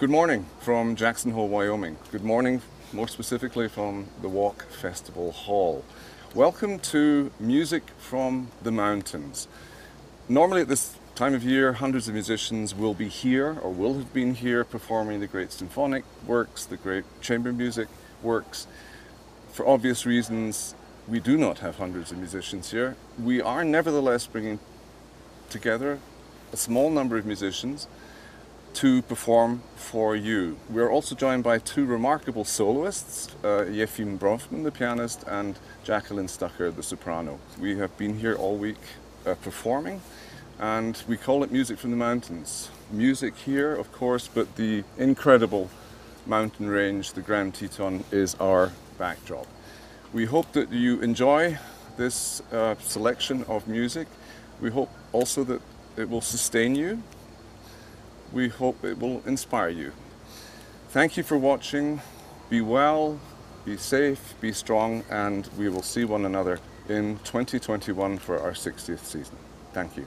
Good morning from Jackson Hole, Wyoming. Good morning, more specifically from the Walk Festival Hall. Welcome to Music from the Mountains. Normally at this time of year, hundreds of musicians will be here or will have been here performing the great symphonic works, the great chamber music works. For obvious reasons, we do not have hundreds of musicians here. We are nevertheless bringing together a small number of musicians to perform for you. We're also joined by two remarkable soloists, uh, Yefim Bronfman, the pianist, and Jacquelyn Stucker, the soprano. We have been here all week uh, performing, and we call it Music from the Mountains. Music here, of course, but the incredible mountain range, the Grand Teton, is our backdrop. We hope that you enjoy this uh, selection of music. We hope also that it will sustain you we hope it will inspire you. Thank you for watching. Be well, be safe, be strong, and we will see one another in 2021 for our 60th season. Thank you.